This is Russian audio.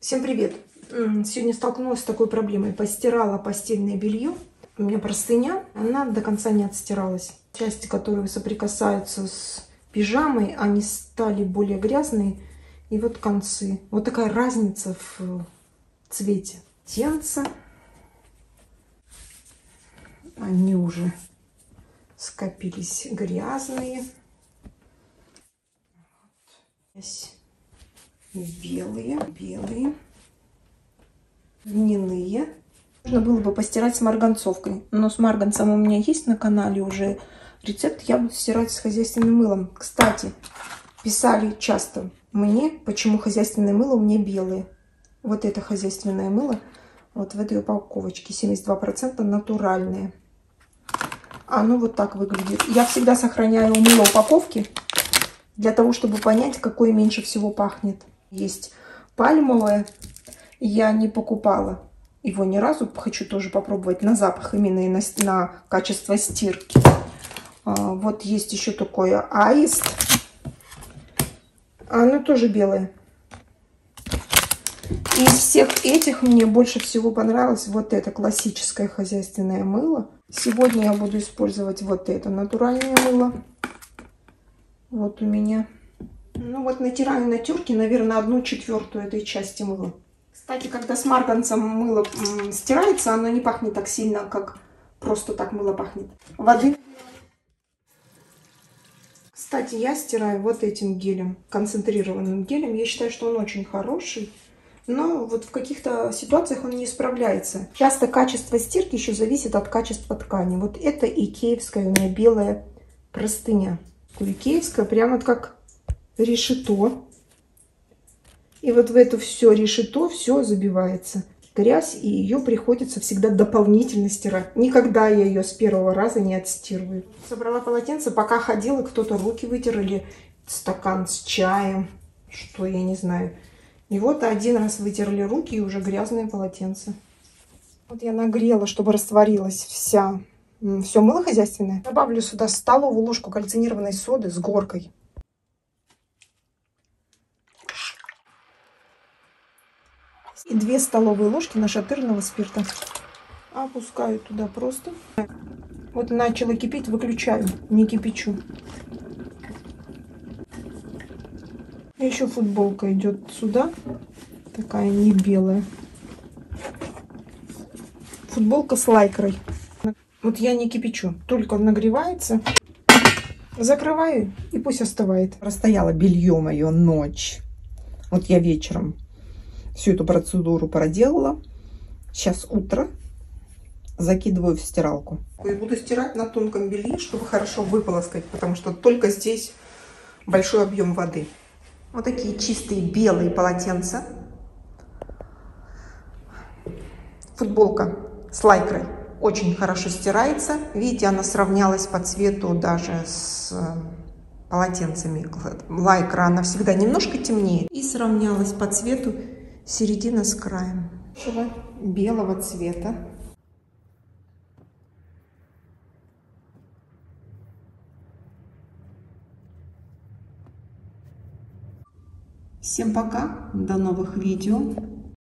Всем привет! Сегодня столкнулась с такой проблемой. Постирала постельное белье. У меня простыня, она до конца не отстиралась. Части, которые соприкасаются с пижамой, они стали более грязные. И вот концы. Вот такая разница в цвете. Тенца. Они уже скопились грязные. Здесь белые, белые, льняные. Можно было бы постирать с марганцовкой, но с марганцем у меня есть на канале уже рецепт. Я буду стирать с хозяйственным мылом. Кстати, писали часто мне, почему хозяйственное мыло у меня белое. Вот это хозяйственное мыло, вот в этой упаковочке 72% натуральное. Оно вот так выглядит. Я всегда сохраняю мыло упаковки для того, чтобы понять, какое меньше всего пахнет. Есть пальмовое. Я не покупала его ни разу. Хочу тоже попробовать на запах, именно и на, на качество стирки. А, вот есть еще такое аист. Оно тоже белое. Из всех этих мне больше всего понравилось вот это классическое хозяйственное мыло. Сегодня я буду использовать вот это натуральное мыло. Вот у меня ну вот натираю на терке, наверное, одну четвертую этой части мыла. Кстати, когда с марганцем мыло стирается, оно не пахнет так сильно, как просто так мыло пахнет. Воды. Кстати, я стираю вот этим гелем, концентрированным гелем. Я считаю, что он очень хороший. Но вот в каких-то ситуациях он не справляется. Часто качество стирки еще зависит от качества ткани. Вот это икеевская у меня белая простыня. Икеевская, прямо как решето. И вот в это все решето все забивается грязь, и ее приходится всегда дополнительно стирать. Никогда я ее с первого раза не отстирываю. Собрала полотенце, пока ходила, кто-то руки вытер или стакан с чаем, что я не знаю. И вот один раз вытерли руки, и уже грязное полотенце. Вот я нагрела, чтобы растворилась вся, все мыло хозяйственное. Добавлю сюда столовую ложку кальцинированной соды с горкой. И 2 столовые ложки нашатырного спирта. Опускаю туда просто. Вот начало кипеть, выключаю, не кипячу. Еще футболка идет сюда, такая не белая. Футболка с лайкрой. Вот я не кипячу, только нагревается. Закрываю и пусть остывает. Простояло белье мое ночь. Вот я вечером всю эту процедуру проделала. Сейчас утро. Закидываю в стиралку. И буду стирать на тонком белье, чтобы хорошо выполоскать, потому что только здесь большой объем воды. Вот такие чистые белые полотенца. Футболка с лайкрой очень хорошо стирается. Видите, она сравнялась по цвету даже с э, полотенцами. Лайкра, она всегда немножко темнее. И сравнялась по цвету середина с краем. Белого цвета. Всем пока, до новых видео.